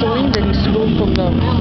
showing the he stole from the